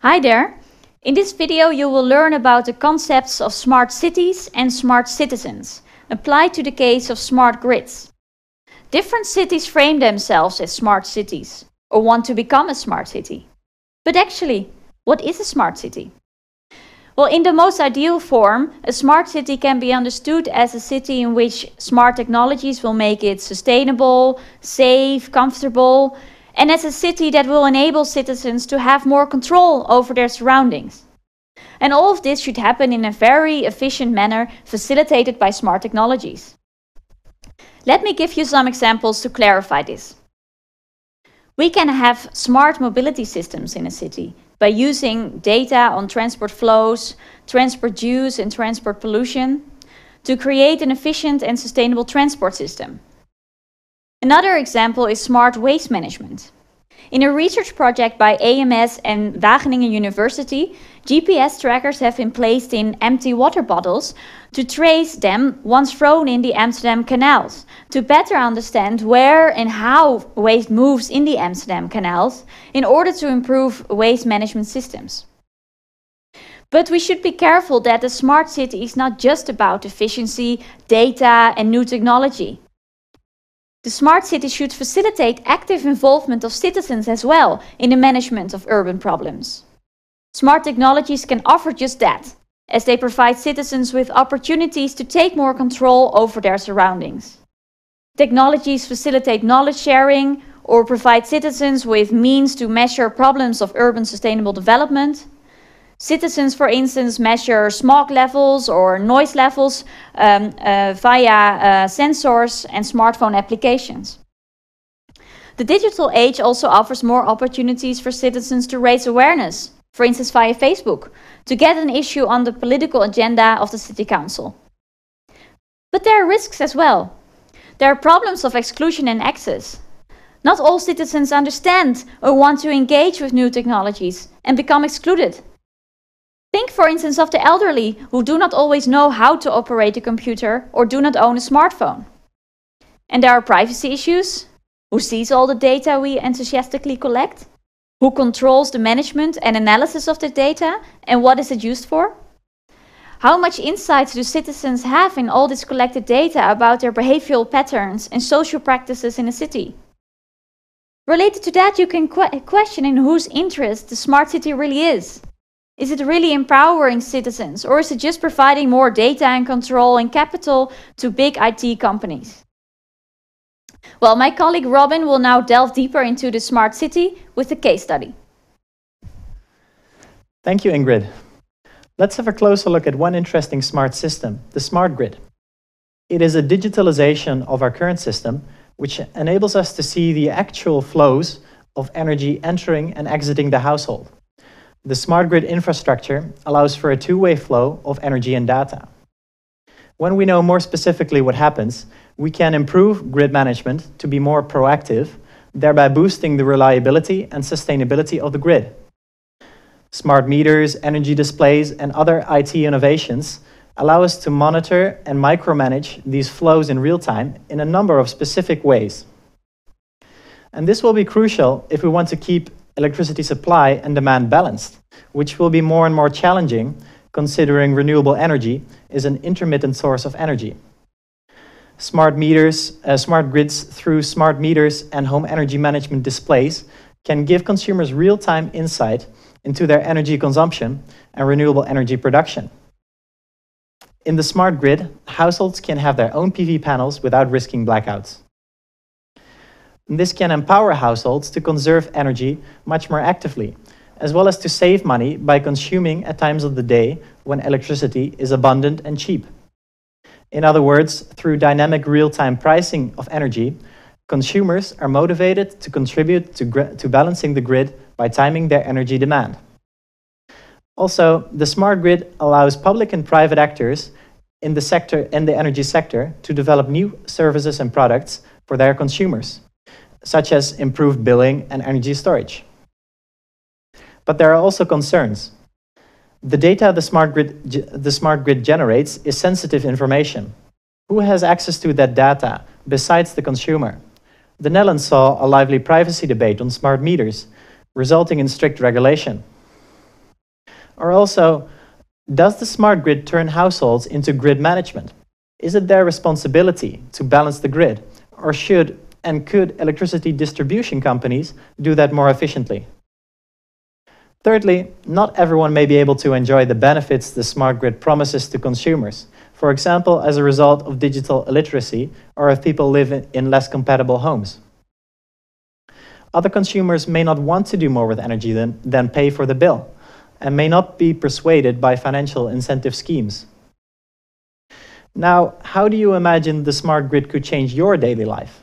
Hi there! In this video you will learn about the concepts of smart cities and smart citizens, applied to the case of smart grids. Different cities frame themselves as smart cities, or want to become a smart city. But actually, what is a smart city? Well, in the most ideal form, a smart city can be understood as a city in which smart technologies will make it sustainable, safe, comfortable, and as a city that will enable citizens to have more control over their surroundings. And all of this should happen in a very efficient manner, facilitated by smart technologies. Let me give you some examples to clarify this. We can have smart mobility systems in a city by using data on transport flows, transport use, and transport pollution to create an efficient and sustainable transport system. Another example is smart waste management. In a research project by AMS and Wageningen University, GPS trackers have been placed in empty water bottles to trace them once thrown in the Amsterdam canals, to better understand where and how waste moves in the Amsterdam canals in order to improve waste management systems. But we should be careful that the smart city is not just about efficiency, data and new technology. The smart city should facilitate active involvement of citizens as well in the management of urban problems. Smart technologies can offer just that, as they provide citizens with opportunities to take more control over their surroundings. Technologies facilitate knowledge sharing or provide citizens with means to measure problems of urban sustainable development Citizens, for instance, measure smog levels or noise levels um, uh, via uh, sensors and smartphone applications. The digital age also offers more opportunities for citizens to raise awareness, for instance via Facebook, to get an issue on the political agenda of the City Council. But there are risks as well. There are problems of exclusion and access. Not all citizens understand or want to engage with new technologies and become excluded. Think, for instance, of the elderly who do not always know how to operate a computer or do not own a smartphone. And there are privacy issues. Who sees all the data we enthusiastically collect? Who controls the management and analysis of the data? And what is it used for? How much insight do citizens have in all this collected data about their behavioral patterns and social practices in a city? Related to that, you can que question in whose interest the smart city really is. Is it really empowering citizens or is it just providing more data and control and capital to big IT companies? Well, my colleague Robin will now delve deeper into the smart city with a case study. Thank you, Ingrid. Let's have a closer look at one interesting smart system, the smart grid. It is a digitalization of our current system, which enables us to see the actual flows of energy entering and exiting the household. The smart grid infrastructure allows for a two-way flow of energy and data. When we know more specifically what happens, we can improve grid management to be more proactive, thereby boosting the reliability and sustainability of the grid. Smart meters, energy displays, and other IT innovations allow us to monitor and micromanage these flows in real time in a number of specific ways. And this will be crucial if we want to keep electricity supply and demand balanced, which will be more and more challenging considering renewable energy is an intermittent source of energy. Smart meters, uh, smart grids through smart meters and home energy management displays can give consumers real-time insight into their energy consumption and renewable energy production. In the smart grid, households can have their own PV panels without risking blackouts. This can empower households to conserve energy much more actively, as well as to save money by consuming at times of the day when electricity is abundant and cheap. In other words, through dynamic real-time pricing of energy, consumers are motivated to contribute to, to balancing the grid by timing their energy demand. Also, the smart grid allows public and private actors in the sector in the energy sector to develop new services and products for their consumers such as improved billing and energy storage. But there are also concerns. The data the smart, grid, the smart grid generates is sensitive information. Who has access to that data besides the consumer? The Netherlands saw a lively privacy debate on smart meters, resulting in strict regulation. Or also, does the smart grid turn households into grid management? Is it their responsibility to balance the grid, or should and could electricity distribution companies do that more efficiently? Thirdly, not everyone may be able to enjoy the benefits the smart grid promises to consumers, for example, as a result of digital illiteracy or if people live in less compatible homes. Other consumers may not want to do more with energy than, than pay for the bill, and may not be persuaded by financial incentive schemes. Now, how do you imagine the smart grid could change your daily life?